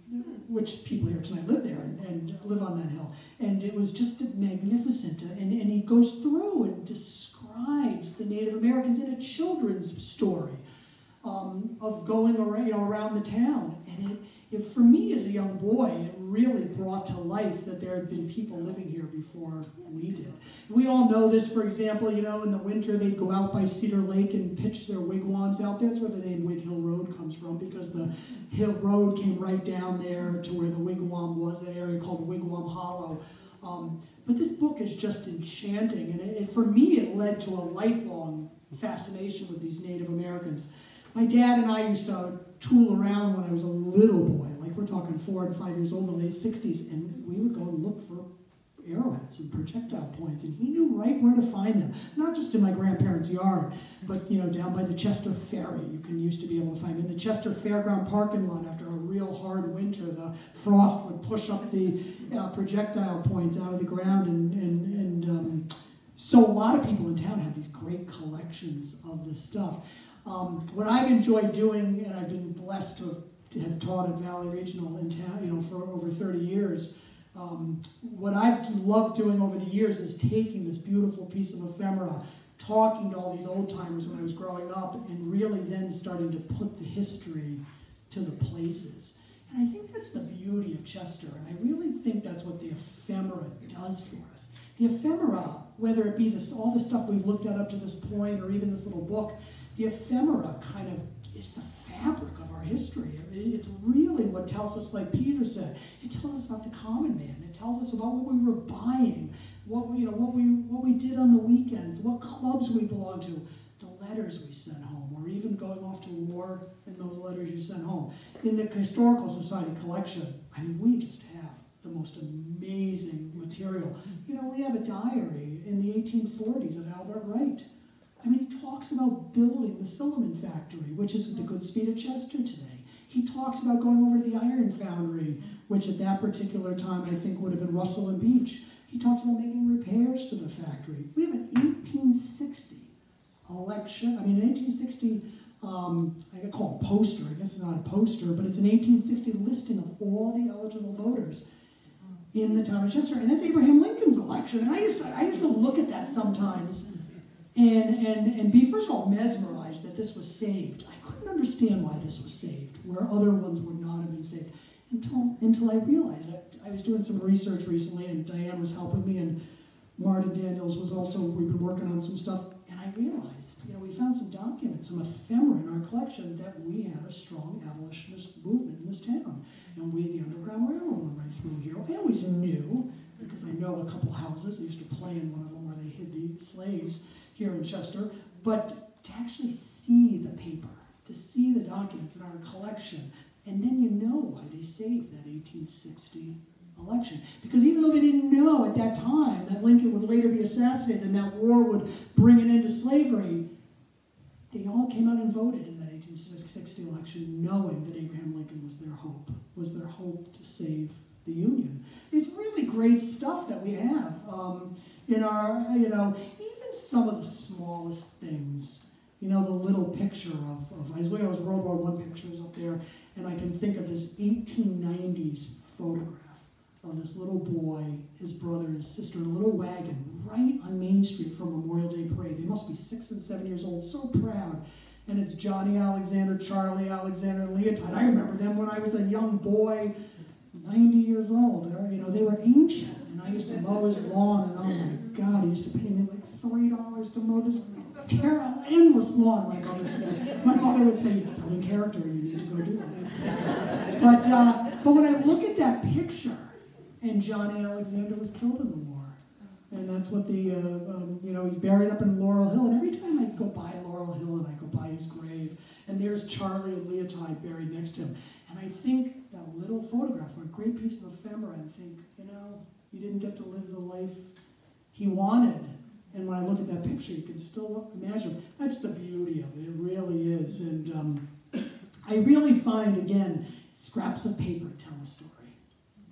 which people here tonight live there and, and live on that hill. And it was just magnificent. And, and he goes through and describes the Native Americans in a children's story um, of going around, you know, around the town. And it, it, for me as a young boy, it really brought to life that there had been people living here before we did. We all know this, for example, you know, in the winter they'd go out by Cedar Lake and pitch their wigwams out there. That's where the name Wig Hill Road comes from because the hill road came right down there to where the wigwam was, that area called Wigwam Hollow. Um, but this book is just enchanting, and it, for me, it led to a lifelong fascination with these Native Americans. My dad and I used to tool around when I was a little boy, we're talking four and five years old in the late 60s, and we would go look for arrowheads and projectile points, and he knew right where to find them. Not just in my grandparents' yard, but you know, down by the Chester Ferry, you can used to be able to find them. In the Chester Fairground parking lot, after a real hard winter, the frost would push up the uh, projectile points out of the ground, and and and um, so a lot of people in town have these great collections of this stuff. Um, what I've enjoyed doing, and I've been blessed to to have taught at Valley Regional in town, you know, for over 30 years. Um, what I've loved doing over the years is taking this beautiful piece of ephemera, talking to all these old timers when I was growing up, and really then starting to put the history to the places. And I think that's the beauty of Chester, and I really think that's what the ephemera does for us. The ephemera, whether it be this, all the stuff we've looked at up to this point, or even this little book, the ephemera kind of is the fabric of our history. It- It's really what tells us, like Peter said, it tells us about the common man. It tells us about what we were buying, what we, you know, what we what we did on the weekends, what clubs we belonged to, the letters we sent home, or even going off to war in those letters you sent home. In the Historical Society collection, I mean, we just have the most amazing material. You know, we have a diary in the 1840s of Albert Wright. I mean, he talks about building the Silliman factory, which is at the Goodspeed at Chester today. He talks about going over to the iron foundry, which at that particular time I think would have been Russell and Beach. He talks about making repairs to the factory. We have an 1860 election, I mean, an 1860, um, I could call it a poster, I guess it's not a poster, but it's an 1860 listing of all the eligible voters in the town of Chester, and that's Abraham Lincoln's election. And I used to, I used to look at that sometimes and, and, and be, first of all, mesmerized that this was saved. I couldn't understand why this was saved, where other ones would not have been saved, until, until I realized. I, I was doing some research recently, and Diane was helping me, and Martin Daniels was also, we've been working on some stuff, and I realized, you know, we found some documents, some ephemera in our collection that we had a strong abolitionist movement in this town. And we the Underground Railroad went right through here. I always knew, because I know a couple houses, I used to play in one of them where they hid the slaves here in Chester, but to actually see the paper, to see the documents in our collection, and then you know why they saved that 1860 election. Because even though they didn't know at that time that Lincoln would later be assassinated and that war would bring an end to slavery, they all came out and voted in that 1860 election knowing that Abraham Lincoln was their hope, was their hope to save the Union. It's really great stuff that we have um, in our, you know, some of the smallest things. You know, the little picture of, of I was World War One pictures up there, and I can think of this 1890s photograph of this little boy, his brother, and his sister in a little wagon right on Main Street for Memorial Day Parade. They must be six and seven years old, so proud. And it's Johnny Alexander, Charlie Alexander, and Leotide. I remember them when I was a young boy, 90 years old. You know, they were ancient. And I used to mow his lawn, and oh my God, he used to pay me like $3 to mow this terrible, endless lawn, my mother said. My mother would say, it's building character, you need to go do that. But, uh, but when I look at that picture, and Johnny Alexander was killed in the war. And that's what the, uh, um, you know, he's buried up in Laurel Hill. And every time I go by Laurel Hill and I go by his grave, and there's Charlie and Leotide buried next to him. And I think that little photograph, or a great piece of ephemera, and think, you know, he didn't get to live the life he wanted. And when I look at that picture, you can still imagine. That's the beauty of it. It really is. And um, I really find, again, scraps of paper tell a story.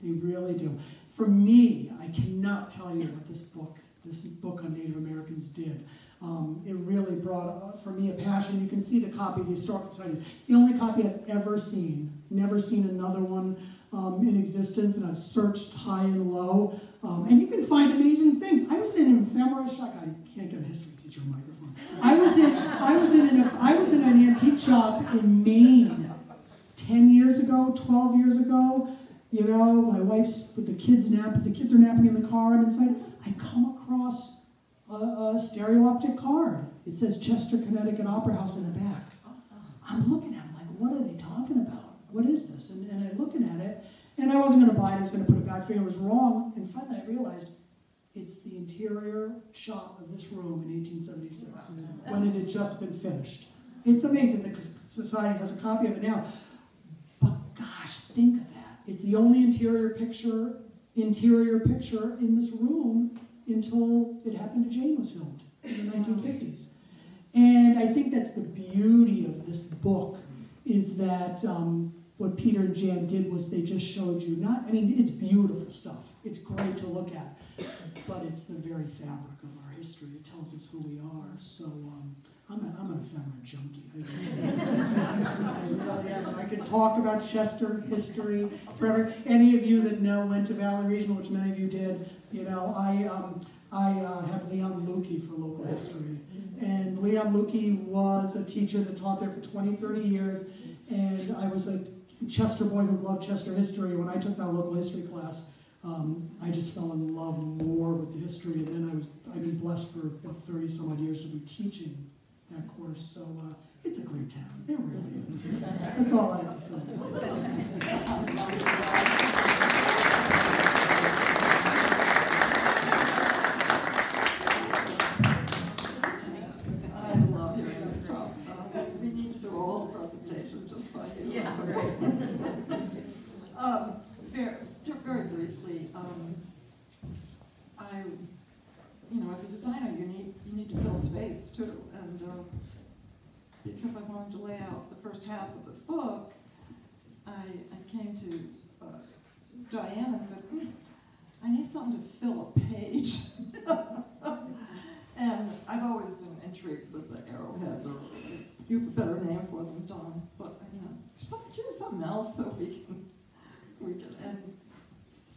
They really do. For me, I cannot tell you what this book, this book on Native Americans did. Um, it really brought, uh, for me, a passion. You can see the copy of the Historical Society. It's the only copy I've ever seen. Never seen another one um, in existence, and I've searched high and low. Um, and you can find amazing things. I was in an ephemera shop. I can't get a history teacher a microphone. I was in, I was in, an, I was in an antique shop in Maine 10 years ago, 12 years ago. You know, my wife's with the kids nap. The kids are napping in the car. I'm inside. I come across a, a stereo optic card. It says Chester, Connecticut Opera House in the back. I'm looking at it like, what are they talking about? What is this? And, and I'm looking at it, and I wasn't going to buy it. I was going to put it back for you. I was wrong. And finally, I realized it's the interior shot of this room in 1876 when it had just been finished. It's amazing. that society has a copy of it now. But gosh, think of that. It's the only interior picture interior picture in this room until it happened to Jane was filmed in the 1950s. And I think that's the beauty of this book is that um, what Peter and Jan did was they just showed you not, I mean, it's beautiful stuff. It's great to look at, but it's the very fabric of our history. It tells us who we are. So um, I'm, a, I'm an ephemera junkie. I. I could talk about Chester history forever. Any of you that know went to Valley Regional, which many of you did, you know, I, um, I uh, have Leon Lukey for local history. And Leon Lukey was a teacher that taught there for 20, 30 years. And I was a Chester boy who loved Chester history. When I took that local history class, um, I just fell in love more with the history. And then I was, I've been blessed for what, 30 some odd years to be teaching that course. So uh, it's a great town. It really is. That's all I have to say. just by you. Yeah. Um, very, very briefly, um, I, you know, as a designer, you need, you need to fill space too, and, uh, because I wanted to lay out the first half of the book, I, I came to, uh, Diane and said, "Hmm, I need something to fill a page. And I've always been intrigued with the arrowheads, or you have a better name for them, Don, but, you know, is there something, do something else that we can, we can, and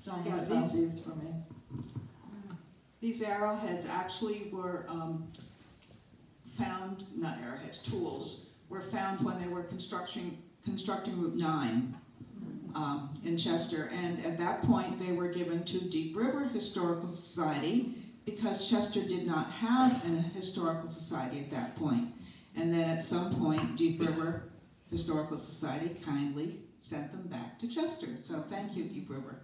Yeah, Diane found these- these for me. These arrowheads actually were um, found, not arrowheads, tools, were found when they were constructing, constructing Route 9 um, in Chester. And at that point, they were given to Deep River Historical Society because Chester did not have a historical society at that point. And then at some point, Deep River Historical Society kindly sent them back to Chester. So thank you, Deep River.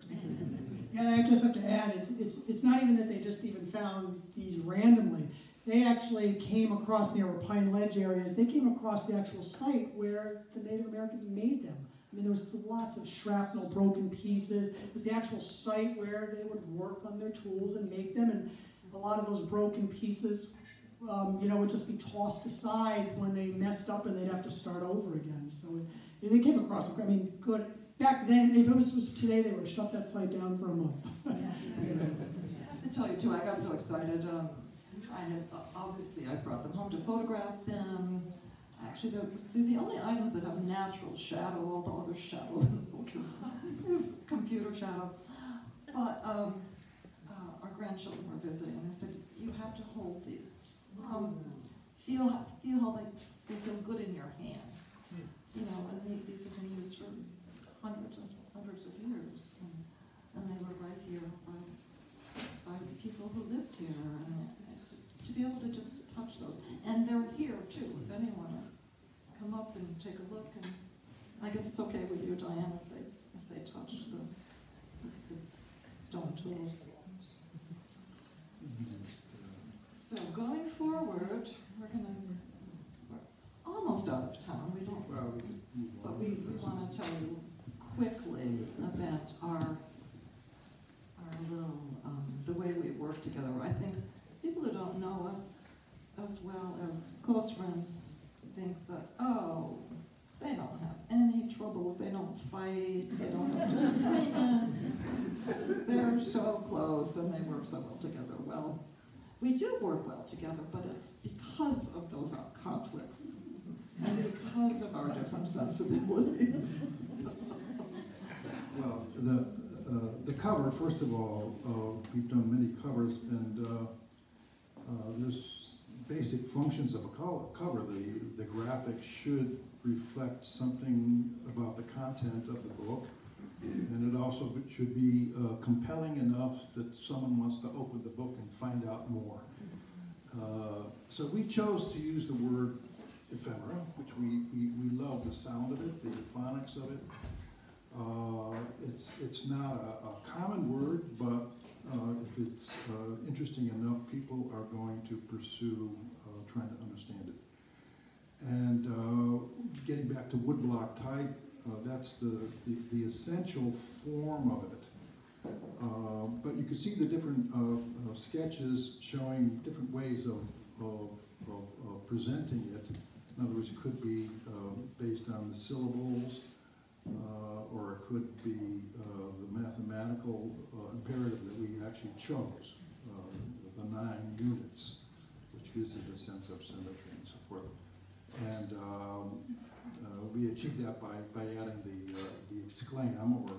And I just have to add, it's, it's, it's not even that they just even found these randomly. They actually came across near Pine Ledge areas, they came across the actual site where the Native Americans made them. I mean, there was lots of shrapnel, broken pieces. It was the actual site where they would work on their tools and make them. And a lot of those broken pieces, um, you know, would just be tossed aside when they messed up and they'd have to start over again. So it, they came across, I mean, good. Back then, if it was, was today, they would have shut that site down for a month. You know. I have to tell you too, I got so excited, um, I had, uh, obviously, I brought them home to photograph them. Actually, they're, they're the only items that have natural shadow, although there's shadow in the book is, is computer shadow. But, um, uh, our grandchildren were visiting, and I said, you have to hold these. Um, feel, how- feel how they, they feel good in your hands. You know, and they- these have been used for hundreds and hundreds of years. And, and they were right here by by people who lived here, and to be able to just touch those. And they're here too, if anyone would come up and take a look, and I guess it's okay with you, Diane, if they, if they touch the, the stone tools. So going forward, we're gonna, we're almost out of town, we don't, Well, we can move on. but we, we wanna tell you quickly about our, our little, um, the way I think people who don't know us as well as close friends think that, oh, they don't have any troubles, they don't fight, they don't have disagreements. They're so close and they work so well together. Well, we do work well together, but it's because of those conflicts and because of our different sensibilities. Well, the, uh, the cover, first of all, uh, we've done many covers, and uh, uh, there's basic functions of a co- cover. The, the graphic should reflect something about the content of the book, and it also should be compelling enough that someone wants to open the book and find out more. So we chose to use the word ephemera, which we, we, we love the sound of it, the phonics of it. Uh, It's, it's not a, a common word, but uh, if it's uh, interesting enough, people are going to pursue trying to understand it. And uh, getting back to woodblock type, uh, that's the, the, the essential form of it. Uh, But you can see the different sketches showing different ways of, of, of of presenting it. In other words, it could be based on the syllables, or it could be uh, the mathematical uh, imperative that we actually chose, uh, the nine units, which gives it a sense of symmetry and so forth. And um, uh, we achieved that by, by adding the, uh, the exclaim, or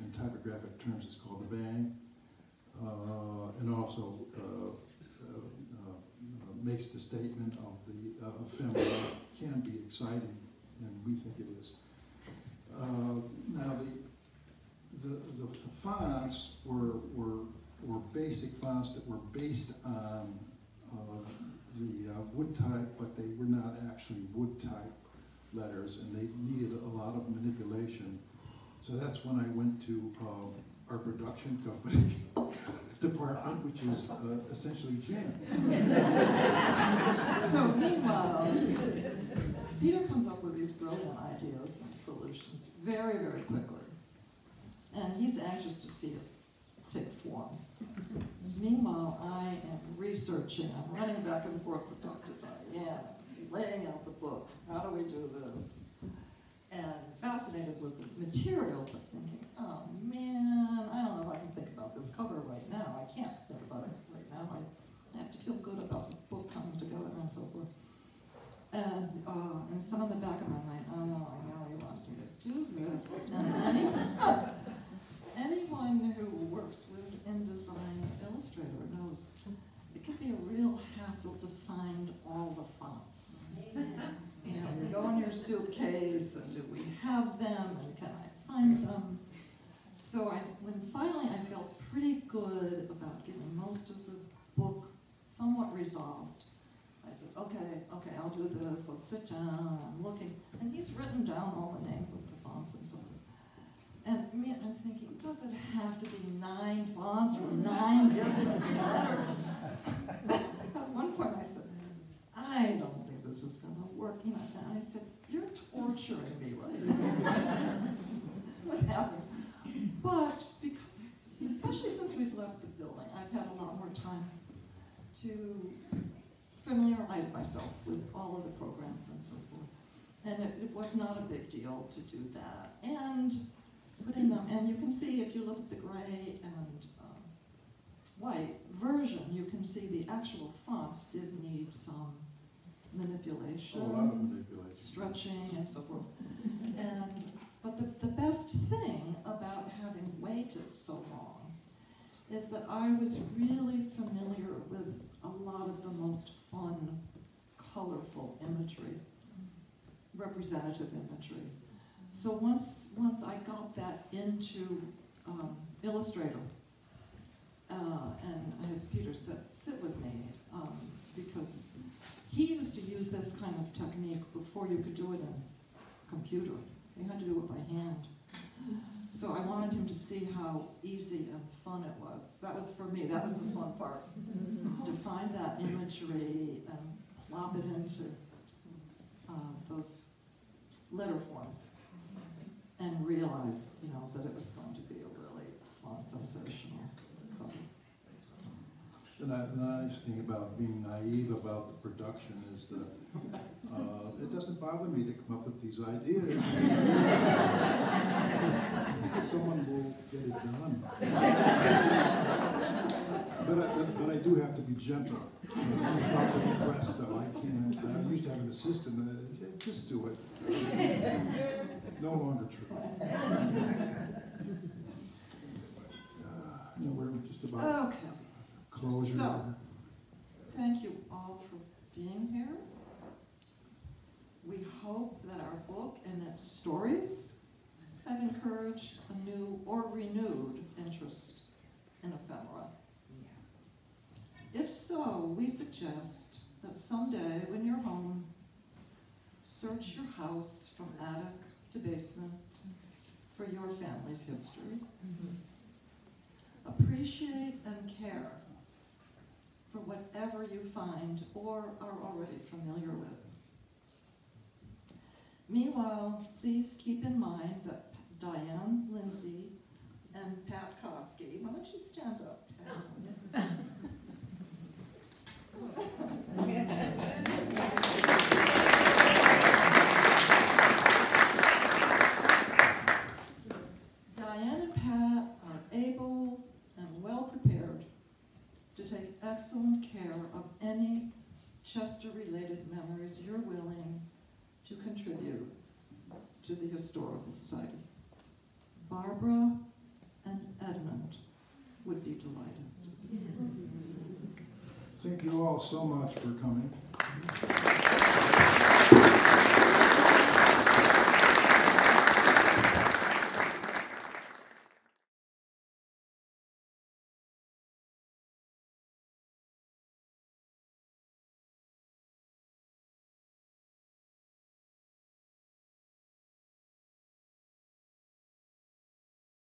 in typographic terms, it's called the bang. Uh, And also uh, uh, uh, makes the statement of the uh, ephemera can be exciting, and we think it is. Uh, Now, the, the, the fonts were, were, were basic fonts that were based on uh, the uh, wood type, but they were not actually wood type letters, and they needed a lot of manipulation. So that's when I went to our production company department, which is uh, essentially Jan. So meanwhile, Peter comes up with these brilliant ideas very, very quickly. And he's anxious to see it take form. Meanwhile, I am researching, I'm running back and forth with Dr. Diane, laying out the book, how do we do this? And fascinated with the material, but thinking, oh man, I don't know if I can think about this cover right now. I can't think about it right now. I have to feel good about the book coming together and so forth. And, uh, and it's on the back of my mind, oh, I know he wants me to do this. Anyone who works with InDesign Illustrator knows it can be a real hassle to find all the fonts. You know, you go in your suitcase, and do we have them, and can I find them? So I, when finally I felt pretty good about getting most of the book somewhat resolved, I said, okay, okay, I'll do this, let's sit down, I'm looking, and he's written down all the names of the fonts and so forth. And me, It have to be nine fonts or nine different letters? At one point I said, I don't think this is gonna work, you know, and I said, you're torturing me right with having, but because, especially since we've left the building, I've had a lot more time to familiarize myself with all of the programs and so forth. And it, it was not a big deal to do that. And putting them, and you can see if you look at the gray and um, white version, you can see the actual fonts did need some A manipulation lot of manipulation. stretching and so forth. And, but the, the best thing about having waited so long is that I was really familiar with a lot of the most fun, colorful imagery, representative imagery. So once, once I got that into um, Illustrator, uh, and I had Peter sit, sit with me, um, because he used to use this kind of technique before you could do it in computer. You had to do it by hand. So I wanted him to see how easy and fun it was. That was for me, that was the fun part. To find that imagery and plop it into uh, those letter forms and realize, you know, that it was going to be a really fun, sensational cover. The ni- the nice thing about being naive about the production is that uh, it doesn't bother me to come up with these ideas. Someone will get it done. But I, but- but I do have to be gentle. I'm Not to be pressed though, I can't, I used to have an assistant, and said, just do it. No longer true. Uh, No, we're just about Okay. closure. So- Thank you all for being here. We hope that our book and its stories have encouraged a new or renewed interest in ephemera. If so, we suggest that someday when you're home, search your house from attic to basement for your family's history. Mm-hmm. Appreciate and care for whatever you find or are already familiar with. Meanwhile, please keep in mind that Diane Lindsay and Pat Kosky. Why don't you stand up? Pat? Diane and Pat are able and well prepared to take excellent care of any Chester-related memories you're willing to contribute to the Historical Society. Barbara and Edmund would be delighted. Thank you all so much for coming.